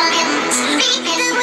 Repeat the